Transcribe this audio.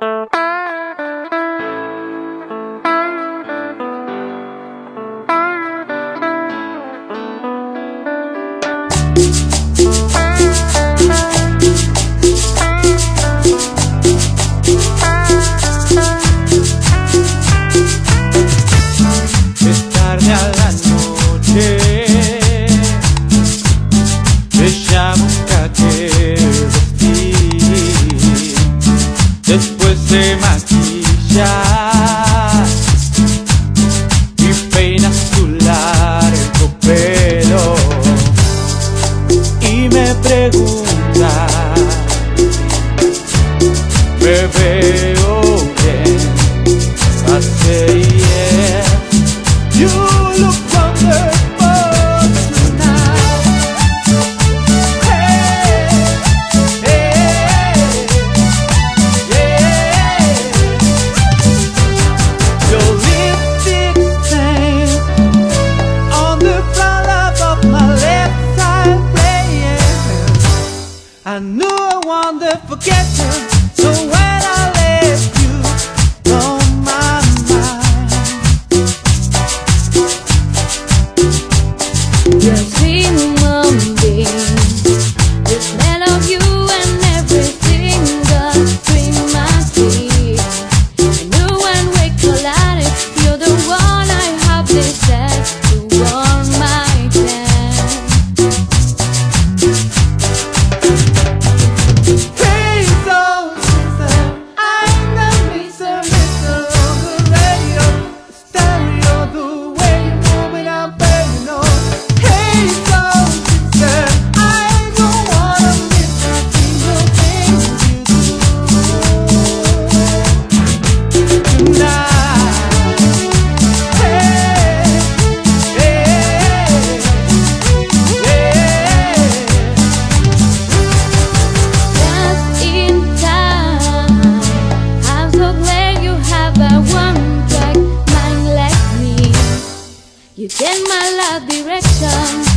Thank te maquillas y peinas tu largo pelo. Y me pregunta me veo bien, hace yo I knew I wanted to forget you. If you're in my love direction.